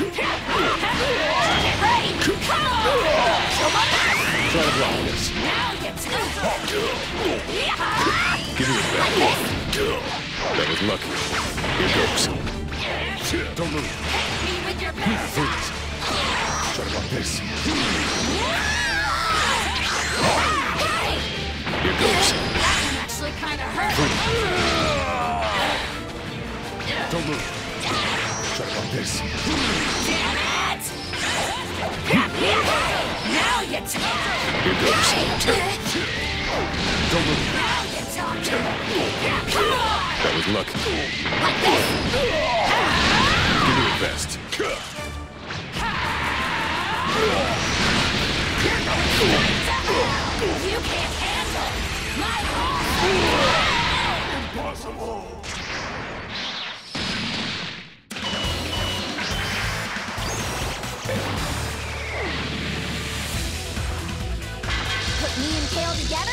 Get ready! Come on! Try to block this. Now you tell Give me a back. That was lucky. Here goes. Don't move. Freeze. Try to block this. Here goes. That actually kind of hurt. Freeze. Don't move. Try to block this. Damn it! Now you talk. Here goes. Don't move. Now you talk. Come on! That was lucky. Like this. Give me your best. You can't handle my Impossible. Kale together,